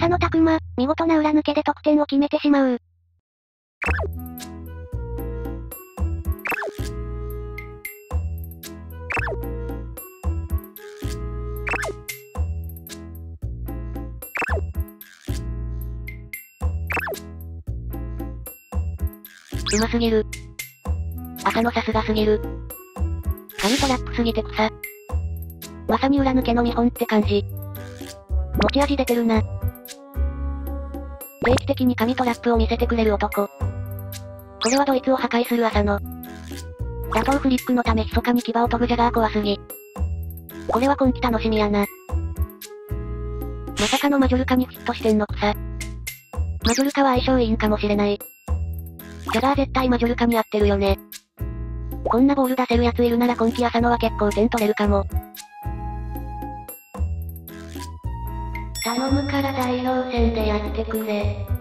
浅野拓磨、見事な裏抜けで得点を決めてしまう。うますぎる。浅野さすがすぎる。神トラップすぎて草。まさに裏抜けの見本って感じ。持ち味出てるな。定期的に神トラップを見せてくれる男。これはドイツを破壊する浅野。打倒フリックのため密かに牙を研ぐジャガー怖すぎ。これは今季楽しみやな。まさかのマジョルカにフィットしてんの草。マジョルカは相性いいんかもしれない。ジャガー絶対マジョルカに合ってるよね。こんなボール出せるやついるなら今季浅野は結構点取れるかも。頼むから代表戦でやってくれ。